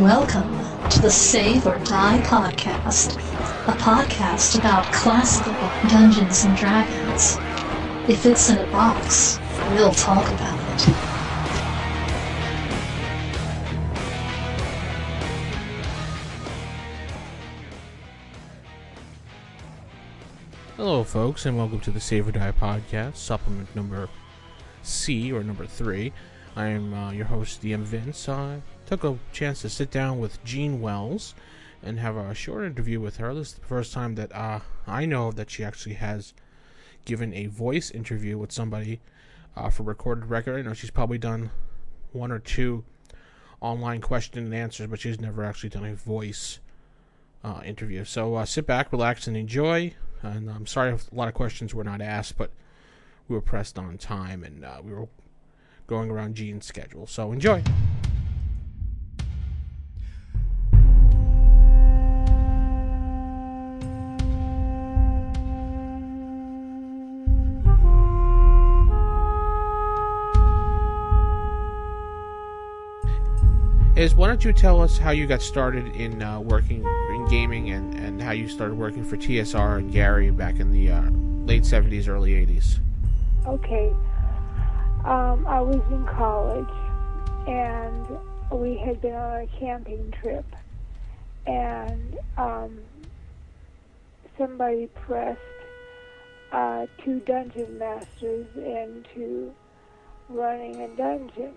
Welcome to the Save or Die podcast, a podcast about classical Dungeons and Dragons. If it's in a box, we'll talk about it. Hello, folks, and welcome to the Save or Die podcast, supplement number C or number three. I am uh, your host, DM Vince. I took a chance to sit down with Jean Wells and have a short interview with her. This is the first time that uh, I know that she actually has given a voice interview with somebody uh, for recorded record. I know she's probably done one or two online question and answers, but she's never actually done a voice uh, interview. So uh, sit back, relax, and enjoy. And I'm sorry if a lot of questions were not asked, but we were pressed on time and uh, we were going around Jean's schedule. So enjoy. Is why don't you tell us how you got started in uh, working in gaming and, and how you started working for TSR and Gary back in the uh, late 70s, early 80s? Okay. Um, I was in college and we had been on a camping trip and um, somebody pressed uh, two dungeon masters into running a dungeon.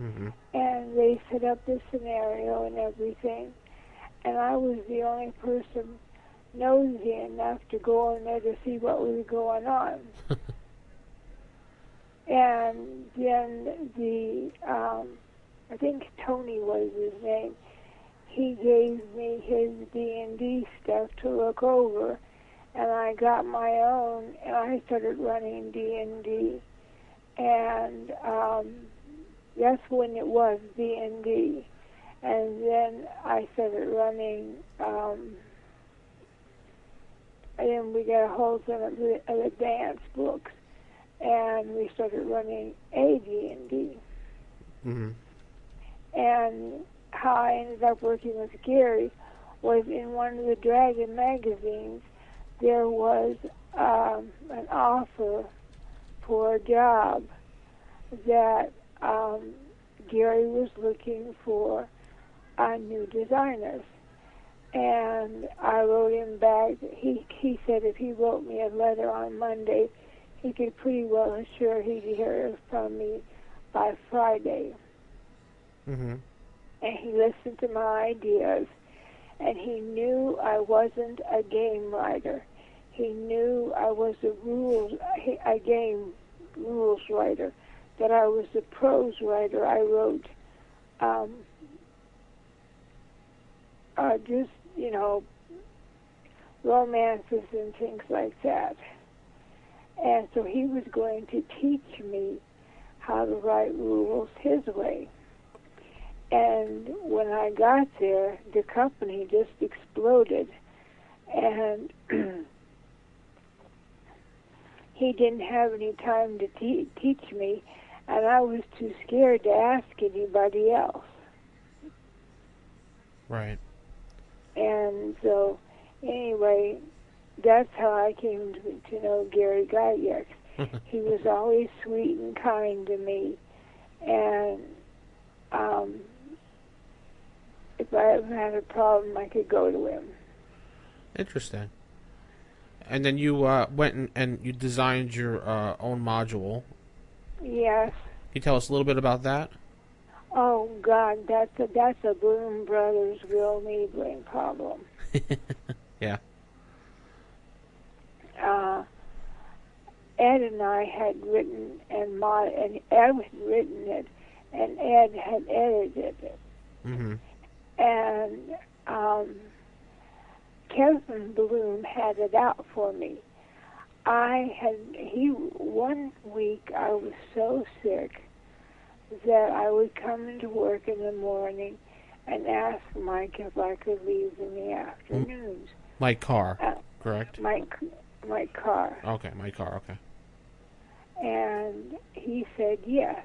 Mm-hmm. And they set up this scenario and everything. And I was the only person nosy enough to go in there to see what was going on. and then the, um, I think Tony was his name. He gave me his D and D stuff to look over, and I got my own, and I started running D and D, and um, that's when it was D and D, and then I started running. Um, and then we got a hold of the, of the dance books, and we started running A D and D. Mm-hmm. And how I ended up working with Gary was in one of the Dragon magazines. There was um, an offer for a job that um, Gary was looking for uh, new designers. And I wrote him back. He he said if he wrote me a letter on Monday, he could pretty well assure he'd hear from me by Friday. Mm-hmm. And he listened to my ideas, and he knew I wasn't a game writer. He knew I was a rules a game rules writer that I was a prose writer. I wrote um, uh, just, you know, romances and things like that. And so he was going to teach me how to write rules his way. And when I got there, the company just exploded. And he didn't have any time to te- teach me and I was too scared to ask anybody else. Right. And so, anyway, that's how I came to, to know Gary Gygax. he was always sweet and kind to me, and um, if I ever had a problem, I could go to him. Interesting. And then you uh, went and, and you designed your uh, own module Yes. Can you tell us a little bit about that? Oh God, that's a that's a Blume Brothers real needling problem. yeah. Uh, Ed and I had written and mod and Ed had written it, and Ed had edited it, Mm-hmm. and um, Kevin Blume had it out for me. I had he one week I was so sick that I would come into work in the morning and ask Mike if I could leave in the afternoons. Mike Carr, Uh, correct? Mike Mike Carr. Okay, Mike Carr. Okay. And he said yes.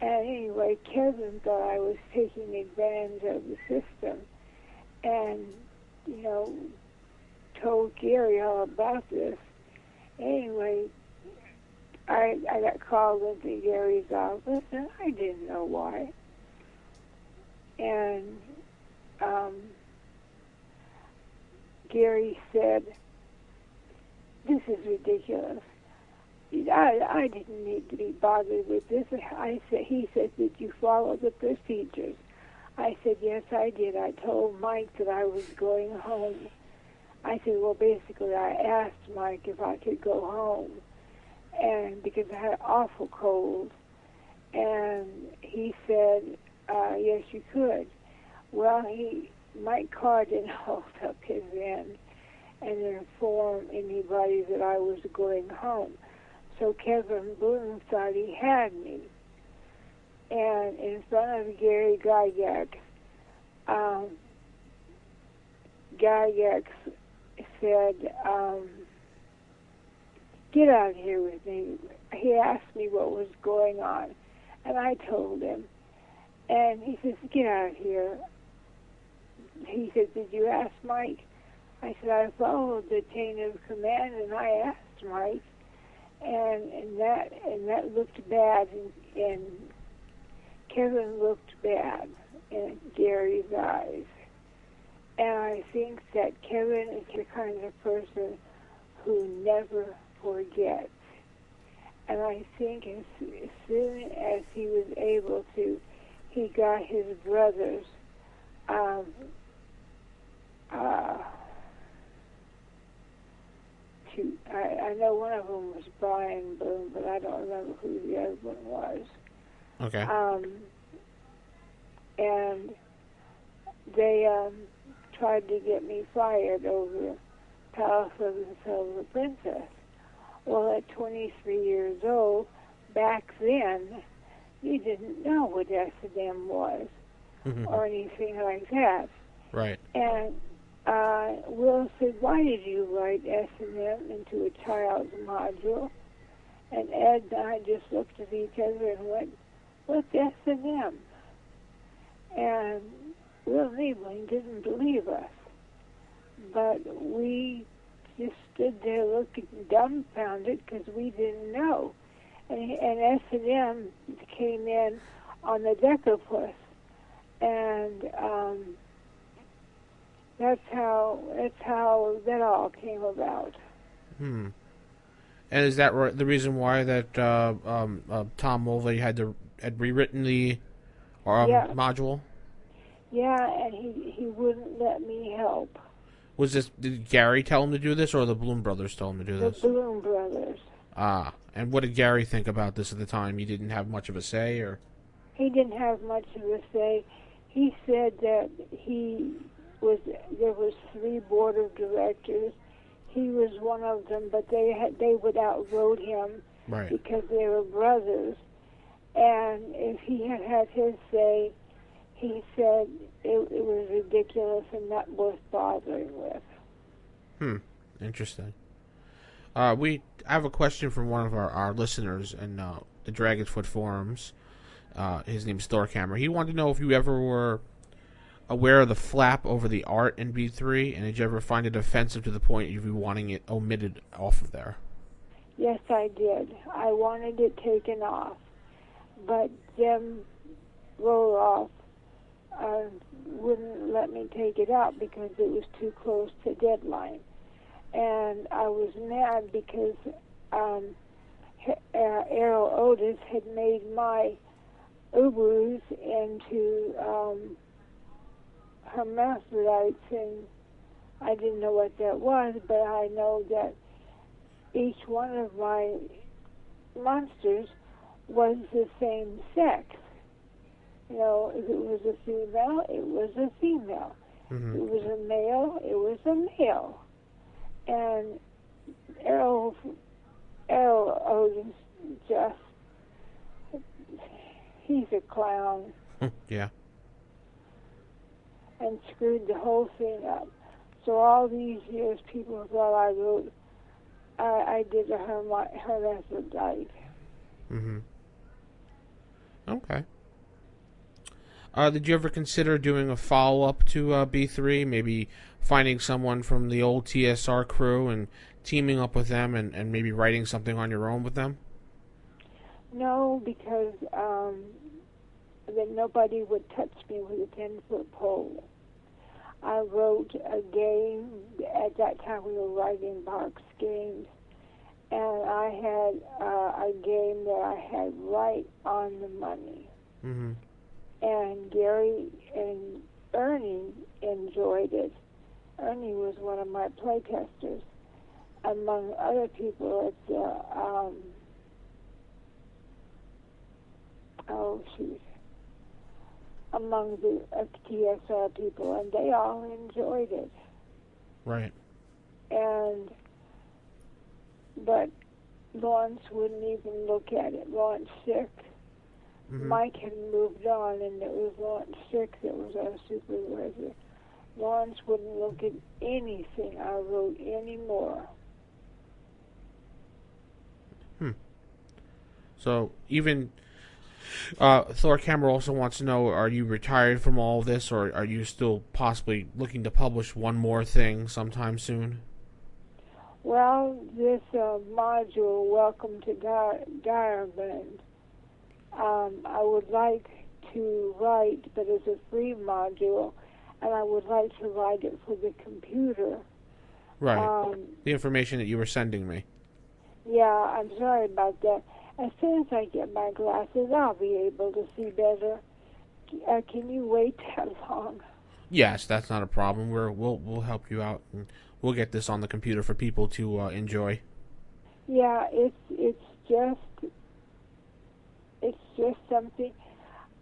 And anyway, Kevin thought I was taking advantage of the system, and you know, told Gary all about this. Anyway, I I got called into Gary's office, and I didn't know why. And um, Gary said, "This is ridiculous. I I didn't need to be bothered with this." I said, "He said, did you follow the procedures?" I said, "Yes, I did. I told Mike that I was going home." I said, "Well, basically, I asked Mike if I could go home." and because I had an awful cold, and he said, uh, "Yes, you could." Well, he Mike Carr didn't hold up his end and inform anybody that I was going home. So Kevin Blume thought he had me, and in front of Gary Gygax, um, Gygax said. Um, get out of here with me. He asked me what was going on, and I told him. And he says, get out of here. He said, did you ask Mike? I said, I followed the chain of command, and I asked Mike, and and that and that looked bad, and, and Kevin looked bad in Gary's eyes. And I think that Kevin is the kind of person who never forgets. And I think as, as soon as he was able to, he got his brothers. Um, uh, to I, I know one of them was Brian Blume, but I don't remember who the other one was. Okay. Um, and they um, tried to get me fired over Palace of the Silver Princess. Well, at 23 years old, back then, you didn't know what S&M was Mhm. or anything like that. Right. And uh, Will said, "Why did you write S&M into a child's module?" And Ed and I just looked at each other and went, "What's S&M?" And Will Niebling didn't believe us, but we just stood there looking dumbfounded because we didn't know. And, and S&M came in on the Decapus, and um, that's how that's how that all came about. Hmm. And is that the reason why that uh, um, uh, Tom Moldvay had to had rewritten the um, Yeah. module? Yeah, and he he wouldn't let me help. Was this did Gary tell him to do this, or the Blume brothers tell him to do The this? The Blume brothers. Ah, and what did Gary think about this at the time? He didn't have much of a say, or He didn't have much of a say. He said that he was there was three board of directors. He was one of them, but they had they would outvote him right? because they were brothers. And if he had had his say, he said it, it was ridiculous and not worth bothering with. Hmm. Interesting. Uh, we I have a question from one of our, our listeners in uh, the Dragon's Foot forums. Uh, his name's Thorhammer. He wanted to know if you ever were aware of the flap over the art in B3, and did you ever find it offensive to the point you'd be wanting it omitted off of there? Yes, I did. I wanted it taken off, but Jim Roslof uh, wouldn't let me take it out because it was too close to deadline. And I was mad because um, uh, Erol Otus had made my Ubues into um, hermaphrodites, and I didn't know what that was, but I know that each one of my monsters was the same sex. You know, if it was a female, it was a female. If hmm it was a male, it was a male. And Erol, Erol Otus just, he's a clown yeah. and screwed the whole thing up. So all these years, people thought I wrote, I, I did a herma- hermaphrodite. hmm Okay. Uh, did you ever consider doing a follow up to uh, B3? Maybe finding someone from the old TSR crew and teaming up with them and, and maybe writing something on your own with them? No, because um, then nobody would touch me with a 10 foot pole. I wrote a game. At that time, we were writing box games. And I had uh, a game that I had right on the money. Mm-hmm. And Gary and Ernie enjoyed it. Ernie was one of my playtesters. Among other people, at the um, oh shoot, among the TSR people, and they all enjoyed it. Right. And but Lawrence wouldn't even look at it. Lawrence Schick. Mm-hmm. Mike had moved on, and it was Lawrence Schick that was our supervisor. Lawrence wouldn't look at anything I wrote anymore. Hmm. So even uh, Thorhammer also wants to know: Are you retired from all this, or are you still possibly looking to publish one more thing sometime soon? Well, this uh, module, Welcome to Diamond, um, I would like to write, but it's a free module, and I would like to write it for the computer. Right. Um, the information that you were sending me. yeah, I'm sorry about that. As soon as I get my glasses, I'll be able to see better. Uh, can you wait that long? Yes, that's not a problem. We're, we'll we'll help you out, and we'll get this on the computer for people to uh, enjoy. Yeah, it's it's just it's just something.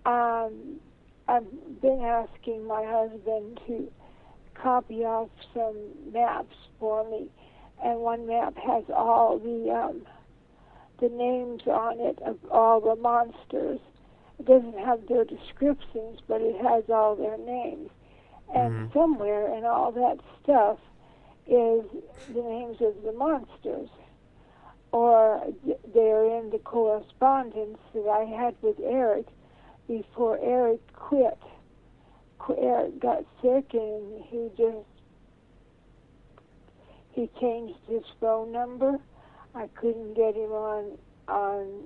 Um, I've been asking my husband to copy off some maps for me, and one map has all the um, the names on it of all the monsters. It doesn't have their descriptions, but it has all their names. And Mhm. somewhere in all that stuff is the names of the monsters or th- they're in the correspondence that I had with Eric before Eric quit. Eric got sick and he just he changed his phone number. I couldn't get him on on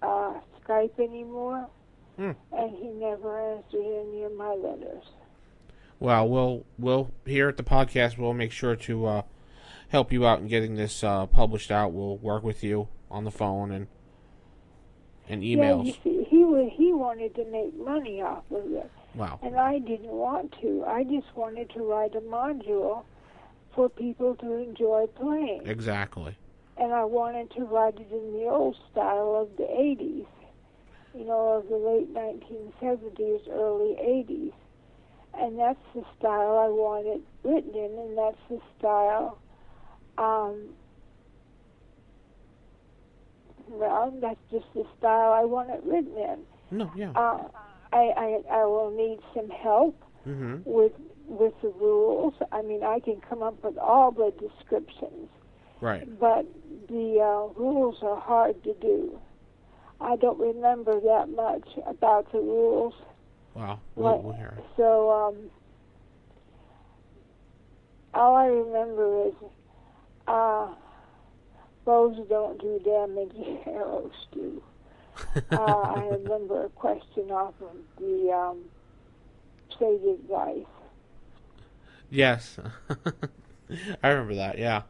uh, Skype anymore, Hmm. and he never answered any of my letters. Well, we'll we'll here at the podcast we'll make sure to uh, help you out in getting this uh, published out. We'll work with you on the phone and and Yeah, emails. see, he was he wanted to make money off of it. Wow. And I didn't want to. I just wanted to write a module for people to enjoy playing. Exactly. And I wanted to write it in the old style of the 80s, you know, of the late 1970s, early 80s. And that's the style I want it written in, and that's the style, um, well, that's just the style I want it written in. No. Yeah. Uh, I, I, I will need some help Mm-hmm. with with the rules. I mean, I can come up with all the descriptions, Right. but the uh, rules are hard to do. I don't remember that much about the rules, Wow. We'll, we'll hear it. so um, all I remember is uh, bows don't do damage, arrows do. uh, I remember a question off of the um, sage advice. Yes. I remember that. Yeah.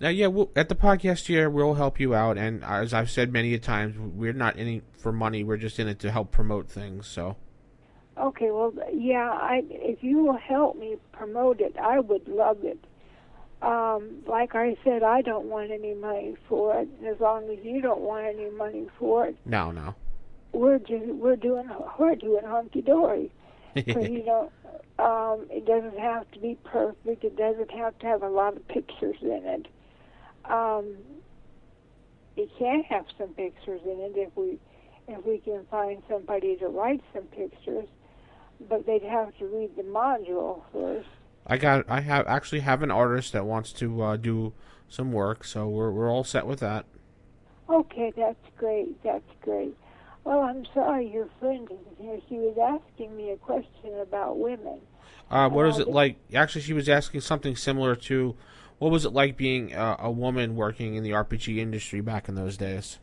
Now, yeah, we'll, at the podcast here, we'll help you out, and as I've said many a times, we're not in it for money. We're just in it to help promote things. So, Okay, well, yeah, I, if you will help me promote it, I would love it. Um, like I said, I don't want any money for it. As long as you don't want any money for it, no, no. we're just we're doing we're doing hunky dory. Because you know, um, it doesn't have to be perfect. It doesn't have to have a lot of pictures in it. Um, it can have some pictures in it if we if we can find somebody to write some pictures, but they'd have to read the module first. I got. I have actually have an artist that wants to uh, do some work, so we're we're all set with that. Okay, that's great. That's great. Well, I'm sorry your friend isn't here. She was asking me a question about women. Uh, what is it like? Actually, she was asking something similar to, what was it like being uh, a woman working in the RPG industry back in those days?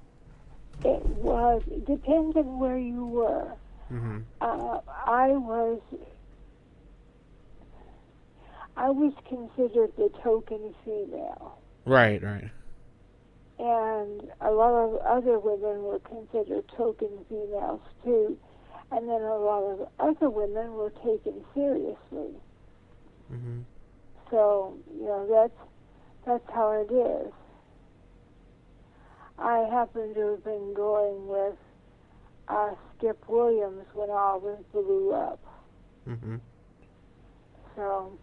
It was, it depends on where you were. hmm Uh, I was, I was considered the token female. Right, right. and a lot of other women were considered token females too, and then a lot of other women were taken seriously. Mm-hmm. So you know that's that's how it is. I happen to have been going with uh, Skip Williams when all this blew up. Mm-hmm. So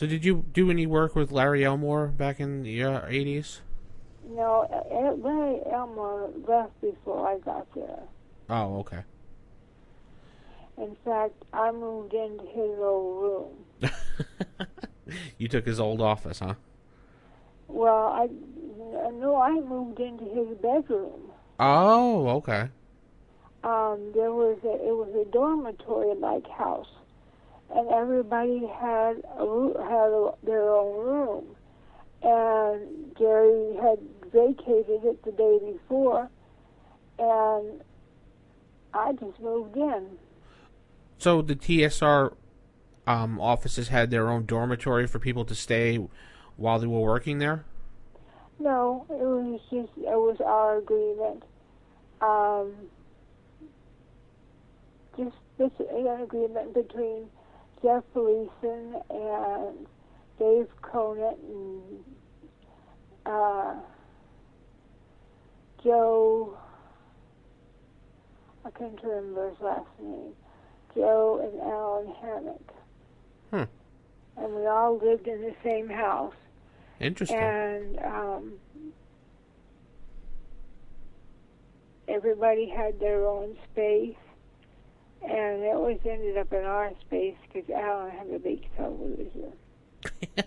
So, did you do any work with Larry Elmore back in the uh, 80s? no, uh, Larry Elmore left before I got there. Oh, okay. In fact, I moved into his old room. you took his old office, huh? Well, I no, I moved into his bedroom. Oh, okay. Um, there was a, it was a dormitory-like house, and everybody had a, had a, their own room. And Gary had vacated it the day before, and I just moved in. So the TSR um, offices had their own dormitory for people to stay while they were working there. No, it was just it was our agreement. Um, just this an agreement between Jeff Leason and Dave Conant and uh, Joe. I can't remember his last name. Joe and Allen Hammack. Hmm. And we all lived in the same house Interesting. and um, everybody had their own space, and it always ended up in our space because Allen had a big television.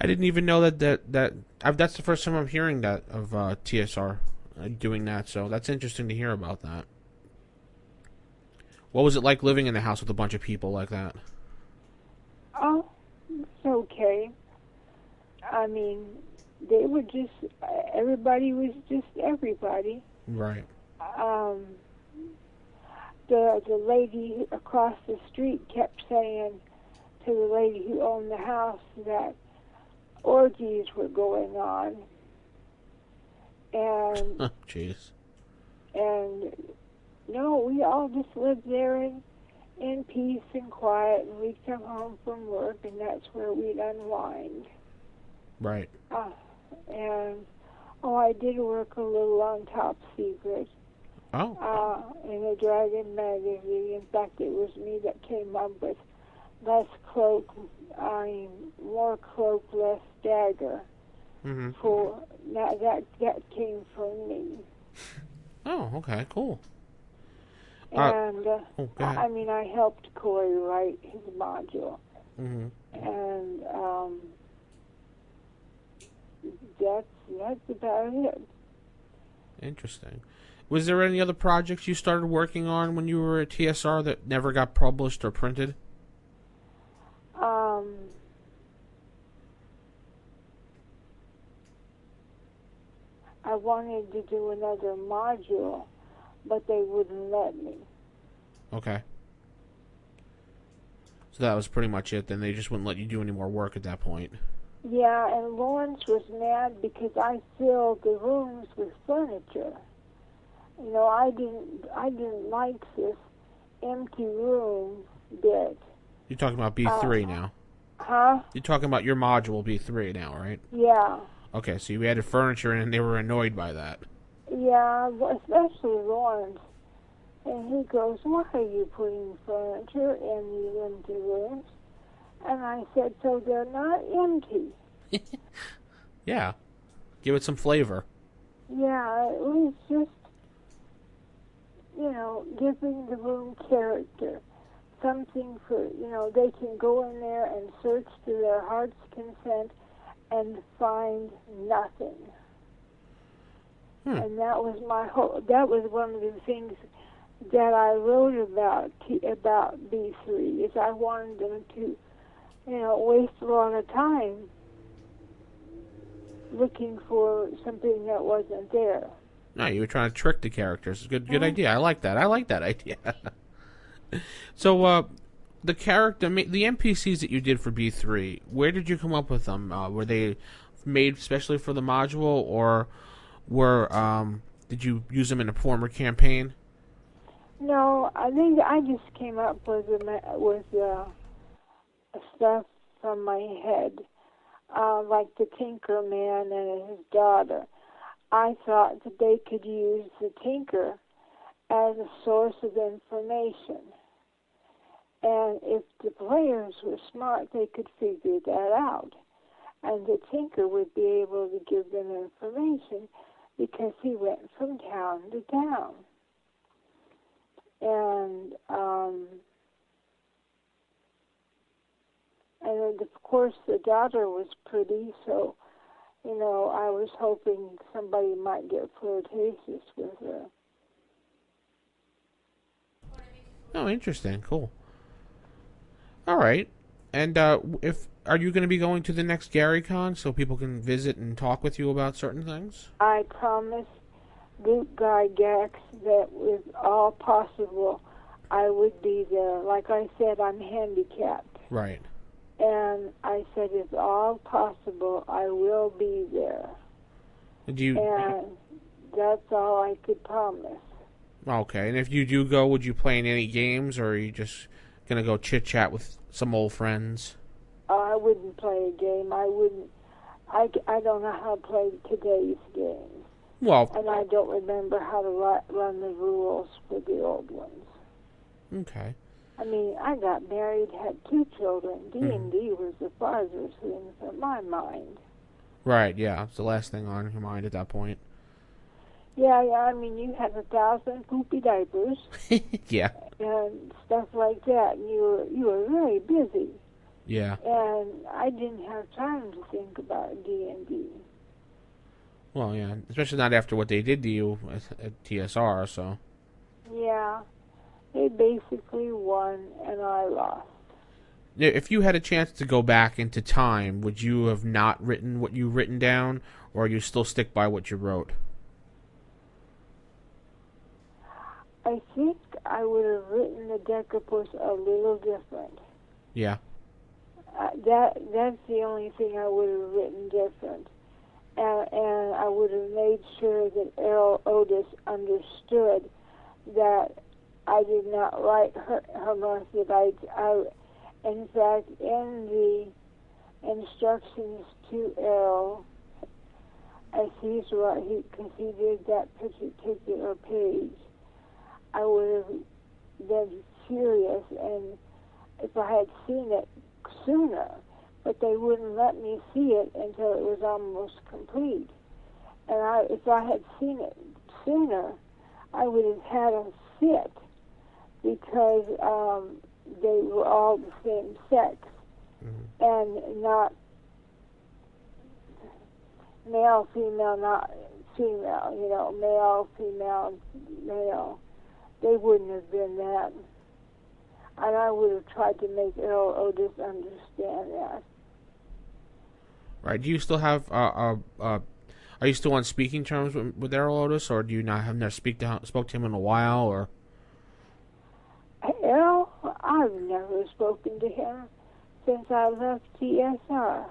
I didn't even know that that that I've, that's the first time I'm hearing that of uh, TSR uh, doing that. So that's interesting to hear about that. What was it like living in the house with a bunch of people like that? Oh, it's okay. I mean, they were just everybody was just everybody. Right. Um, the the lady across the street kept saying to the lady who owned the house that orgies were going on, and Jeez. and no, we all just lived there in in peace and quiet, and we'd come home from work, and that's where we'd unwind. Right. Uh, and oh, I did work a little on Top Secret Oh. uh, in the Dragon magazine. In fact, it was me that came up with less cloak, I mean, more cloak, less dagger. hmm For that, that that came from me. Oh. Okay. Cool. Uh, And uh, Oh, go I mean, I helped Corey write his module, hmm and um, that's that's about it. Interesting. Was there any other projects you started working on when you were at TSR that never got published or printed? Um, I wanted to do another module, but they wouldn't let me. Okay. So that was pretty much it. Then they just wouldn't let you do any more work at that point. Yeah, and Lawrence was mad because I filled the rooms with furniture. You know, I didn't I didn't like this empty room bit. You're talking about B3 uh, now. Huh? You're talking about your module B3 now, right? Yeah. Okay, so you added furniture and they were annoyed by that. Yeah, especially Lawrence. And he goes, Why are you putting furniture in the empty rooms? And I said, So they're not empty. Yeah. Give it some flavor. Yeah, it was just, you know, giving the room character. Something for, you know, they can go in there and search to their heart's consent and find nothing. Hmm. and that was my whole. That was one of the things that I wrote about about B three. Is I wanted them to, you know, waste a lot of time looking for something that wasn't there. No, you were trying to trick the characters. Good, good idea. I like that. I like that idea. so, uh, the character, the NPCs that you did for B three, where did you come up with them? Uh, were they made specially for the module, or were um, did you use them in a former campaign? No, I think I just came up with a, with uh, stuff from my head, uh, like the Tinker Man and his daughter. I thought that they could use the Tinker as a source of information. And if the players were smart, they could figure that out. And the Tinker would be able to give them information because he went from town to town. And um, and of course the daughter was pretty, so you know I was hoping somebody might get flirtatious with her. Oh, interesting. Cool. All right. And uh, if are you going to be going to the next GaryCon so people can visit and talk with you about certain things? I promised Luke Gygax that with all possible, I would be there. Like I said, I'm handicapped. Right. And I said, if all possible, I will be there. Do you? And that's all I could promise. Okay. And if you do go, would you play in any games, or are you just gonna go chit chat with some old friends? I wouldn't play a game. I wouldn't. I, I don't know how to play today's games. Well, and I don't remember how to run the rules for the old ones. Okay. I mean, I got married, had two children. D and D Mm-hmm. was the farthest thing from my mind. Right. Yeah. It's the last thing on your mind at that point. Yeah, yeah. I mean, you had a thousand poopy diapers. yeah. And stuff like that. And you were you were very busy. Yeah. And I didn't have time to think about D and D. Well, yeah, especially not after what they did to you at, at TSR. So. Yeah, they basically won, and I lost. If you had a chance to go back into time, would you have not written what you written down, or you still stick by what you wrote? I think I would have written the Decapus a little different. Yeah. Uh, that that's the only thing I would have written different, and and I would have made sure that Erol Otus understood that I did not write her hermaphrodites. I, in fact, in the instructions to Erol, as he's right, he did that particular page, I would have been furious, and if I had seen it sooner, but they wouldn't let me see it until it was almost complete. And I, if I had seen it sooner, I would have had a fit because um, they were all the same sex mm-hmm. and not male, female, not female. You know, male, female, male. They wouldn't have been that and I would have tried to make Erol Otus understand that. Right. Do you still have uh, uh, uh are you still on speaking terms with, with Erol Otus, or do you not have never speak to spoke to him in a while, or? Erol, I've never spoken to him since I left TSR.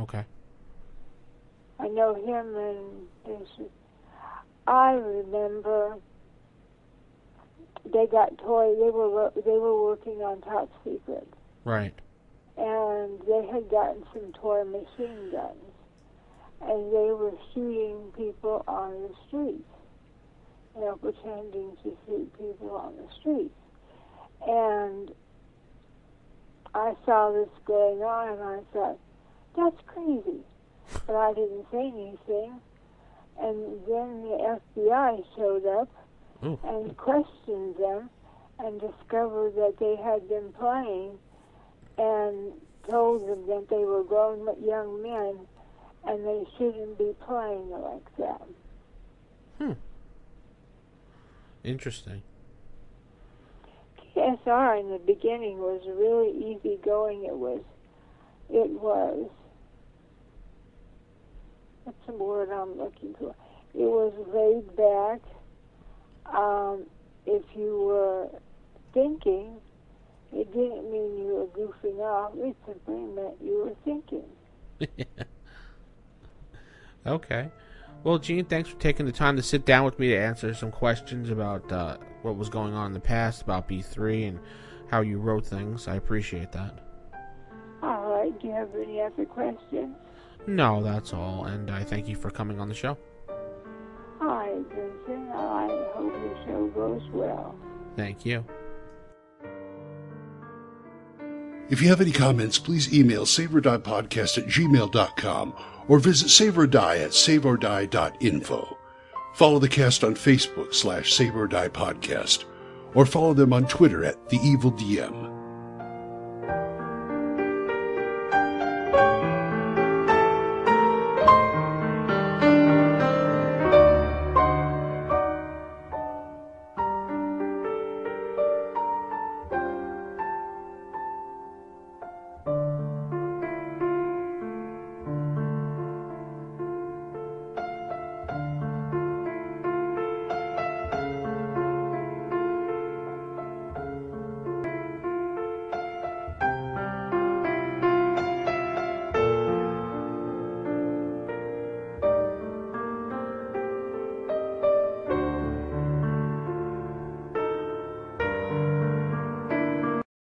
Okay. I know him and his. I remember they got toy. They were they were working on Top Secret. Right. And they had gotten some toy machine guns, and they were shooting people on the streets. You know, pretending to shoot people on the streets. And I saw this going on, and I thought, that's crazy. But I didn't say anything. And then the FBI showed up and questioned them and discovered that they had been playing and told them that they were grown young men and they shouldn't be playing like that. Hmm. Interesting. TSR in the beginning was really easy going. It was, it was, what's the word I'm looking for? It was laid back. Um, if you were thinking, it didn't mean you were goofing off. It simply meant you were thinking. okay. Well, Jean, thanks for taking the time to sit down with me to answer some questions about uh, what was going on in the past about B3 and how you wrote things. I appreciate that. All right. Do you have any other questions? No, that's all. And I thank you for coming on the show. Hi, Vincent. I hope your show goes well. Thank you. If you have any comments, please email saveordiepodcast at gmail.com or visit saveordie at saveordie.info. Follow the cast on Facebook slash Save or Die Podcast or follow them on Twitter at The Evil DM.